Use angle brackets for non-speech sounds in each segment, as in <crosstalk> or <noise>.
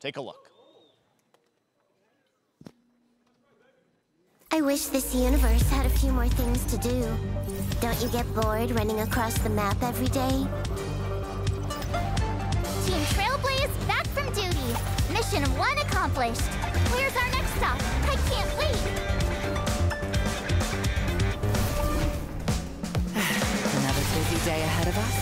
Take a look. I wish this universe had a few more things to do. Don't you get bored running across the map every day? Team Trailblaze back from duty. Mission one accomplished. Where's our next stop? I can't wait. Another busy day ahead of us.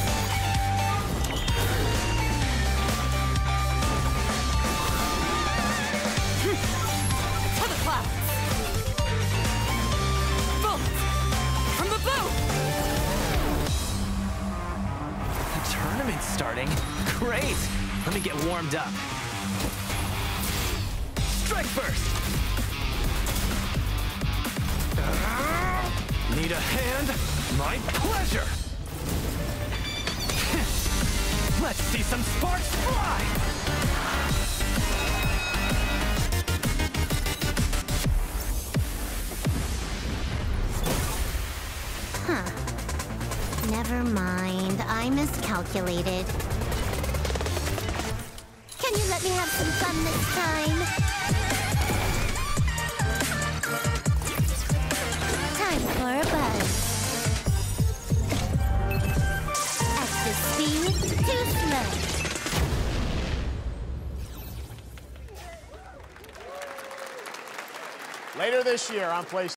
Tournament's starting. Great! Let me get warmed up. Strike first! Need a hand? My pleasure! <laughs> Let's see some sparks fly! Never mind. I miscalculated. Can you let me have some fun this time? Time for a buzz. Extra speed, too slow. Later this year on PlayStation.